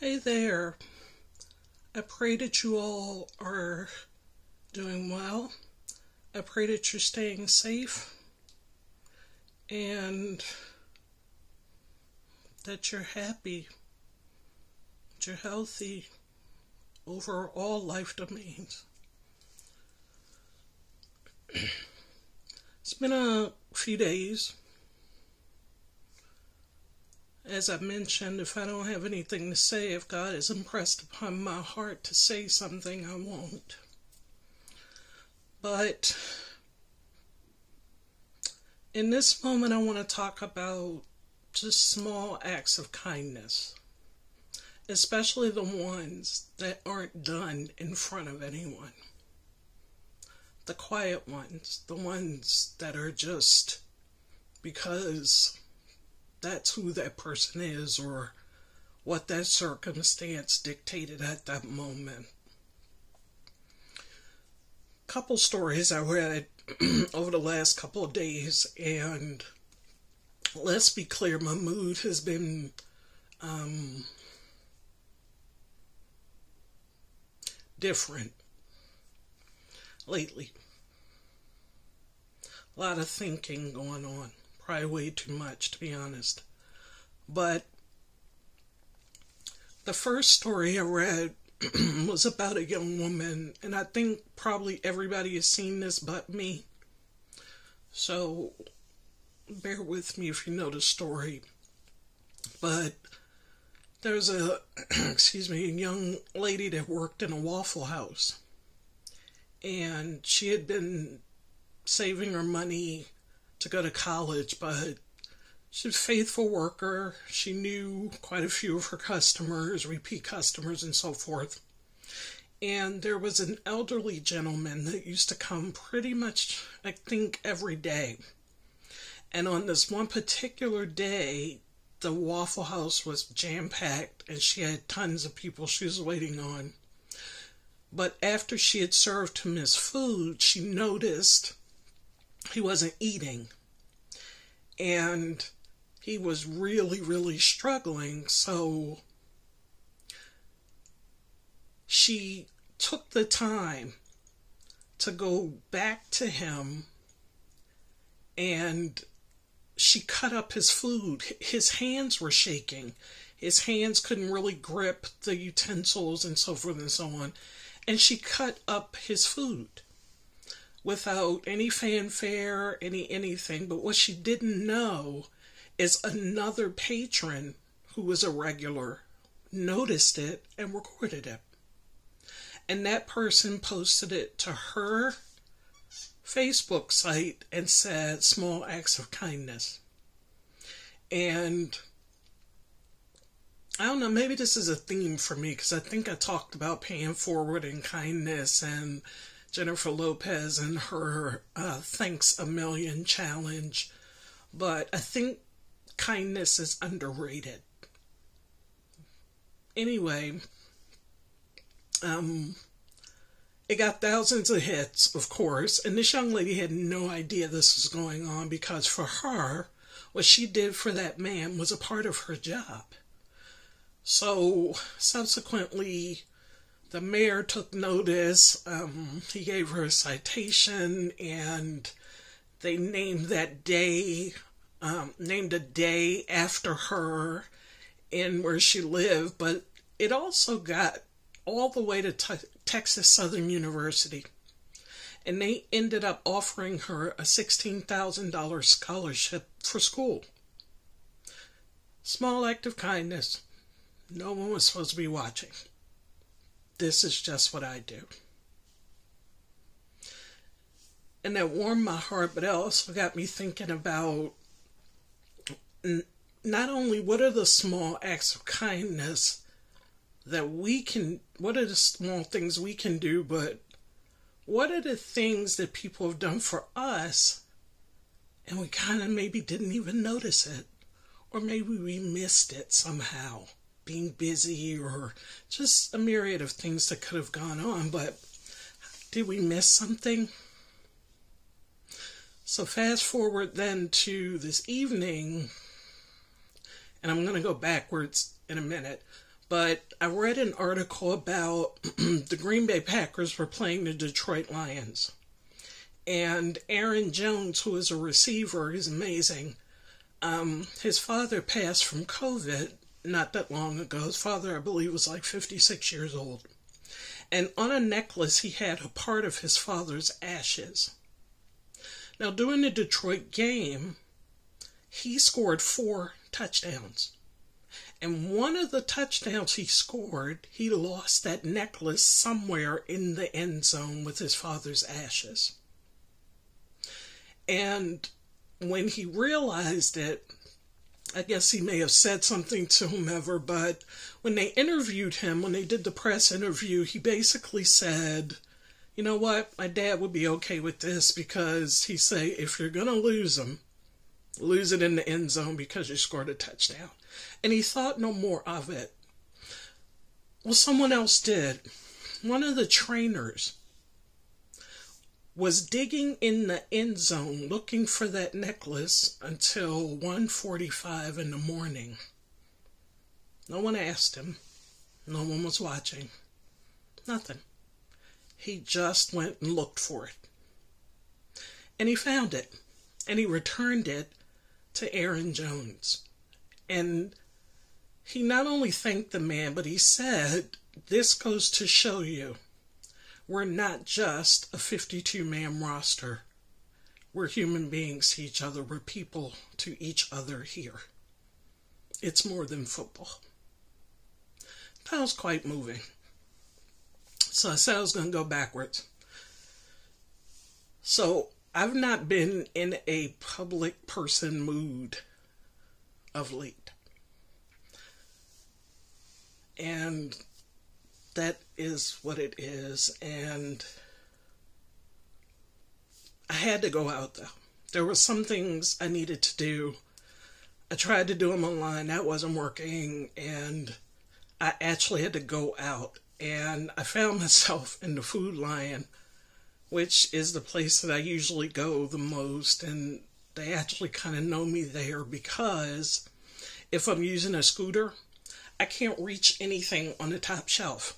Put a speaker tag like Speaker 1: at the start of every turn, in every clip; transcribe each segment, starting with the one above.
Speaker 1: Hey there. I pray that you all are doing well. I pray that you're staying safe and that you're happy, that you're healthy over all life domains. it's been a few days as I mentioned, if I don't have anything to say, if God is impressed upon my heart to say something, I won't. But in this moment, I want to talk about just small acts of kindness, especially the ones that aren't done in front of anyone. The quiet ones, the ones that are just because that's who that person is or what that circumstance dictated at that moment. Couple stories I read over the last couple of days, and let's be clear, my mood has been um, different lately. A lot of thinking going on probably way too much to be honest. But the first story I read was about a young woman, and I think probably everybody has seen this but me. So bear with me if you know the story. But there's a excuse me, a young lady that worked in a Waffle House. And she had been saving her money to go to college, but she's a faithful worker. She knew quite a few of her customers, repeat customers, and so forth. And there was an elderly gentleman that used to come pretty much, I think, every day. And on this one particular day, the Waffle House was jam packed and she had tons of people she was waiting on. But after she had served him his food, she noticed he wasn't eating. And he was really, really struggling. So she took the time to go back to him and she cut up his food. His hands were shaking. His hands couldn't really grip the utensils and so forth and so on. And she cut up his food without any fanfare, any anything. But what she didn't know is another patron who was a regular noticed it and recorded it. And that person posted it to her Facebook site and said small acts of kindness. And I don't know, maybe this is a theme for me because I think I talked about paying forward and kindness and Jennifer Lopez and her uh, Thanks a Million challenge. But I think kindness is underrated. Anyway, um, it got thousands of hits, of course, and this young lady had no idea this was going on because for her, what she did for that man was a part of her job. So subsequently, the mayor took notice. Um, he gave her a citation, and they named that day, um, named a day after her in where she lived. But it also got all the way to t- Texas Southern University. And they ended up offering her a $16,000 scholarship for school. Small act of kindness. No one was supposed to be watching this is just what I do. And that warmed my heart, but it also got me thinking about not only what are the small acts of kindness that we can, what are the small things we can do, but what are the things that people have done for us and we kind of maybe didn't even notice it, or maybe we missed it somehow being busy or just a myriad of things that could have gone on. But did we miss something? So, fast forward then to this evening, and I'm going to go backwards in a minute, but I read an article about the Green Bay Packers were playing the Detroit Lions. And Aaron Jones, who is a receiver, is amazing. Um, his father passed from COVID not that long ago. His father, I believe, was like 56 years old. And on a necklace, he had a part of his father's ashes. Now, during the Detroit game, he scored four touchdowns. And one of the touchdowns he scored, he lost that necklace somewhere in the end zone with his father's ashes. And when he realized it, I guess he may have said something to whomever, but when they interviewed him, when they did the press interview, he basically said, you know what, my dad would be okay with this because he say, if you're going to lose him, lose it in the end zone because you scored a touchdown. And he thought no more of it. Well, someone else did. One of the trainers was digging in the end zone looking for that necklace until 1:45 in the morning. No one asked him. No one was watching. Nothing. He just went and looked for it. And he found it. And he returned it to Aaron Jones. And he not only thanked the man, but he said, This goes to show you we're not just a 52 man roster. We're human beings to each other. We're people to each other here. It's more than football. That was quite moving. So I said I was going to go backwards. So I've not been in a public person mood of late. And that is what it is. And I had to go out though. There were some things I needed to do. I tried to do them online, that wasn't working, and I actually had to go out. And I found myself in the Food Lion, which is the place that I usually go the most. And they actually kind of know me there because if I'm using a scooter, I can't reach anything on the top shelf.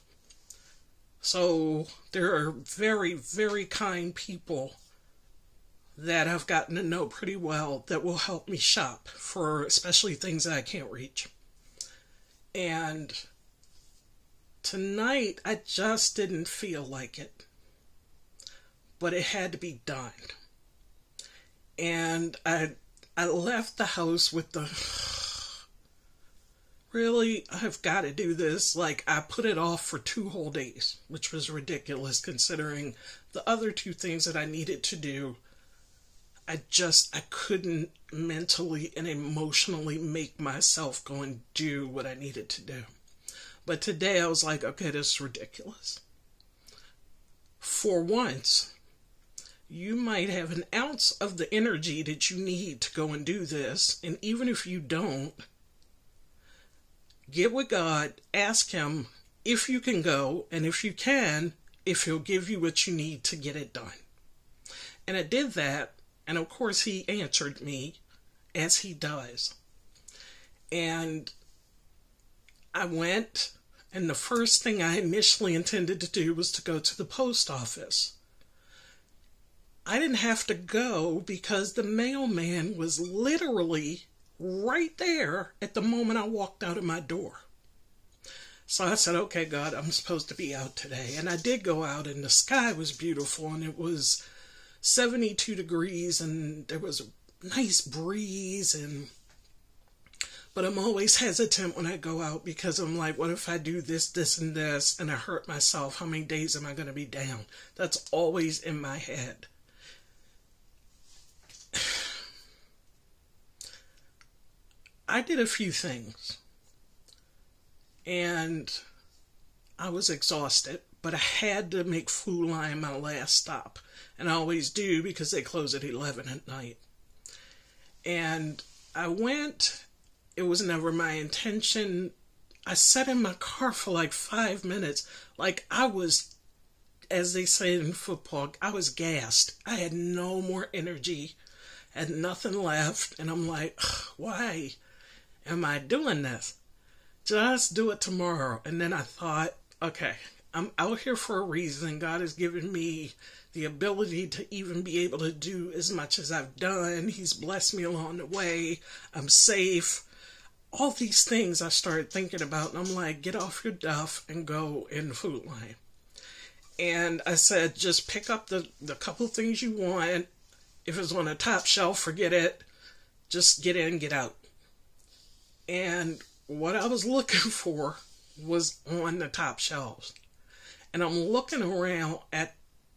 Speaker 1: So there are very, very kind people that I've gotten to know pretty well that will help me shop for especially things that I can't reach. And tonight I just didn't feel like it. But it had to be done. And I I left the house with the really, I've got to do this. Like, I put it off for two whole days, which was ridiculous considering the other two things that I needed to do. I just, I couldn't mentally and emotionally make myself go and do what I needed to do. But today I was like, okay, this is ridiculous. For once, you might have an ounce of the energy that you need to go and do this, and even if you don't, get with God, ask Him if you can go, and if you can, if He'll give you what you need to get it done. And I did that, and of course, He answered me as He does. And I went, and the first thing I initially intended to do was to go to the post office. I didn't have to go because the mailman was literally right there at the moment I walked out of my door. So I said, okay, God, I'm supposed to be out today. And I did go out, and the sky was beautiful, and it was 72 degrees, and there was a nice breeze. And but I'm always hesitant when I go out because I'm like, what if I do this, this, and this, and I hurt myself? How many days am I going to be down? That's always in my head. I did a few things. And I was exhausted, but I had to make Food Lion my last stop. And I always do because they close at 11 at night. And I went, it was never my intention. I sat in my car for like five minutes. Like I was, as they say in football, I was gassed. I had no more energy, had nothing left. And I'm like, why? Am I doing this? just do it tomorrow. And then I thought, okay, I'm out here for a reason. God has given me the ability to even be able to do as much as I've done. He's blessed me along the way. I'm safe. All these things I started thinking about, and I'm like, get off your duff and go in the Food Lion. And I said, just pick up the, the couple things you want. If it's on a top shelf, forget it. Just get in, get out. And what I was looking for was on the top shelves. And I'm looking around at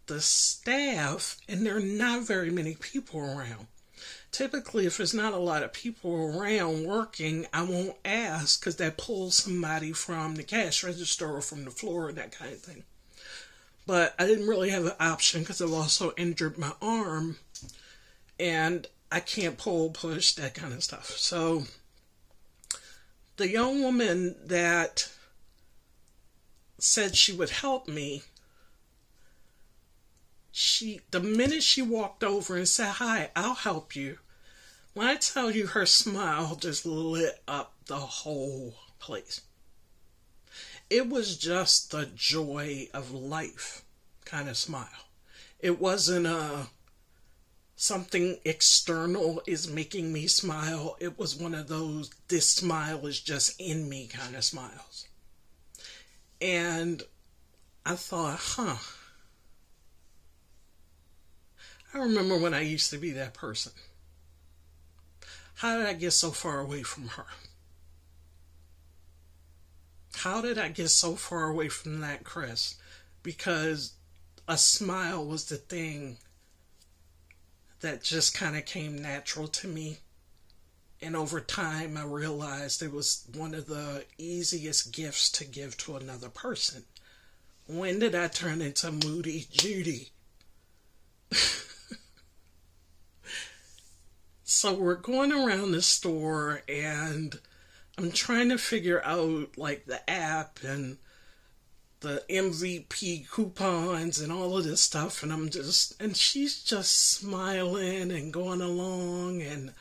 Speaker 1: the staff, and there are not very many people around. Typically, if there's not a lot of people around working, I won't ask because that pulls somebody from the cash register or from the floor that kind of thing. But I didn't really have an option because I've also injured my arm and I can't pull, push, that kind of stuff. So the young woman that said she would help me she the minute she walked over and said hi i'll help you when i tell you her smile just lit up the whole place. It was just the joy of life kind of smile. It wasn't a something external is making me smile. It was one of those, this smile is just in me kind of smiles. And I thought, huh. I remember when I used to be that person. How did I get so far away from her? How did I get so far away from that Cryss? Because a smile was the thing that just kind of came natural to me. And over time, I realized it was one of the easiest gifts to give to another person. When did I turn into Moody Judy? so we're going around the store and I'm trying to figure out like the app and the MVP coupons and all of this stuff, and I'm just, and she's just smiling and going along and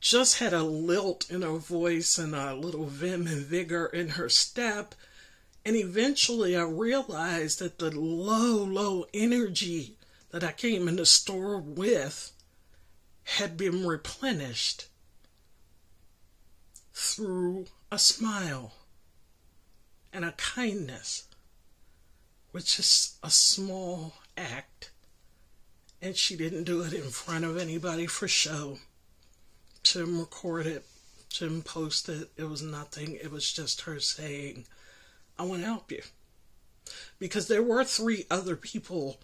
Speaker 1: just had a lilt in her voice and a little vim and vigor in her step. And eventually I realized that the low, low energy that I came in the store with had been replenished through a smile and a kindness, which is a small act. And she didn't do it in front of anybody for show. She didn't record it, she didn't it. It was nothing. It was just her saying, I want to help you. Because there were three other people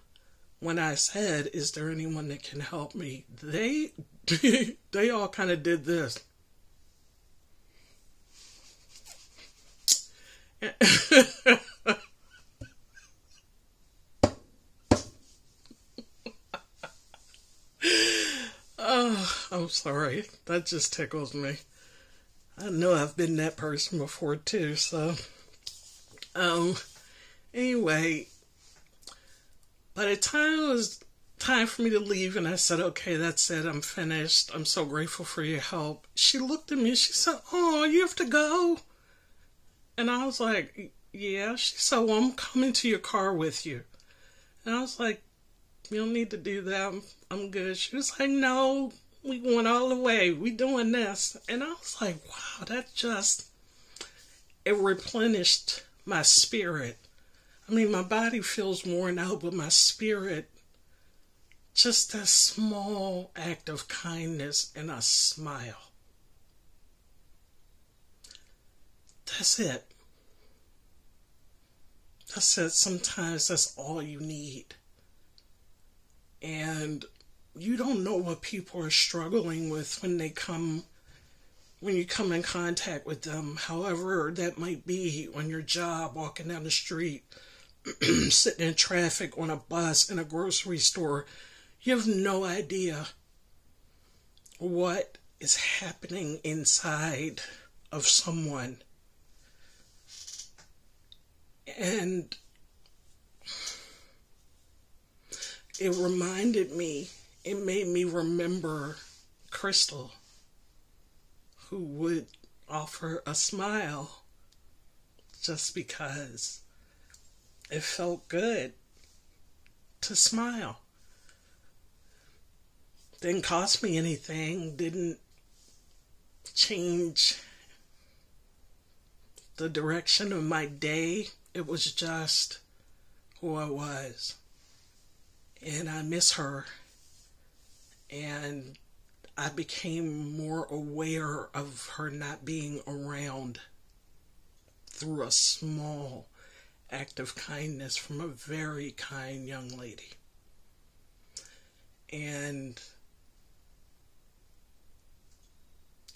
Speaker 1: when I said, Is there anyone that can help me? They they all kind of did this. oh, I'm sorry. That just tickles me. I know I've been that person before too, so um anyway, by the time it was time for me to leave and I said, Okay, that's it, I'm finished. I'm so grateful for your help. She looked at me and she said, Oh, you have to go? And I was like, Yeah. She said, Well, I'm coming to your car with you. And I was like, You don't need to do that. I'm, good. She was like, No, we going all the way. We doing this. And I was like, Wow, that just, it replenished my spirit. I mean, my body feels worn out, but my spirit, just a small act of kindness and a smile That's it. That's it. Sometimes that's all you need. And you don't know what people are struggling with when they come when you come in contact with them, however that might be on your job, walking down the street, sitting in traffic, on a bus, in a grocery store, you have no idea what is happening inside of someone and it reminded me, it made me remember Crystal, who would offer a smile just because it felt good to smile. Didn't cost me anything, didn't change the direction of my day. It was just who I was. And I miss her. And I became more aware of her not being around through a small act of kindness from a very kind young lady. And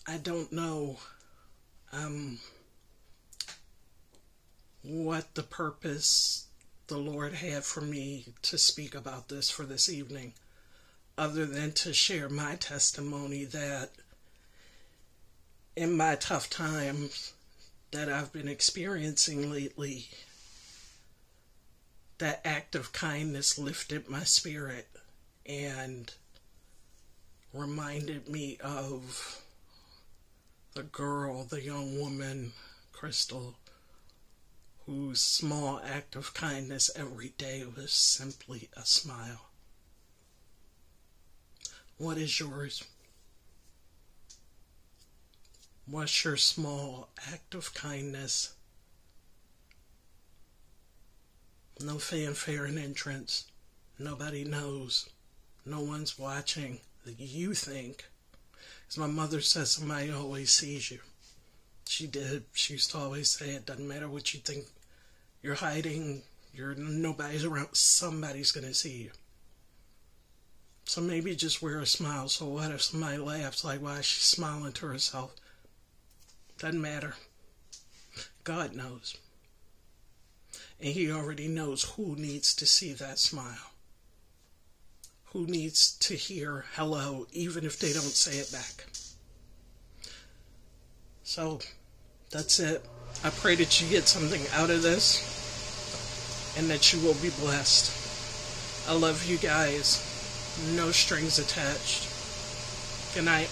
Speaker 1: I don't know um, what the purpose the Lord had for me to speak about this for this evening, other than to share my testimony that in my tough times that I've been experiencing lately, that act of kindness lifted my spirit and reminded me of the girl, the young woman, Crystal, whose small act of kindness every day was simply a smile. What is yours? What's your small act of kindness? No fanfare and entrance. Nobody knows. No one's watching. You think as my mother says, somebody always sees you. She did. She used to always say, it doesn't matter what you think you're hiding, you're nobody's around, somebody's to see you. So maybe just wear a smile. So what if somebody laughs like, why is she smiling to herself? Doesn't matter. God knows. And He already knows who needs to see that smile who needs to hear hello, even if they don't say it back. So that's it. I pray that you get something out of this and that you will be blessed. I love you guys. No strings attached. Good night.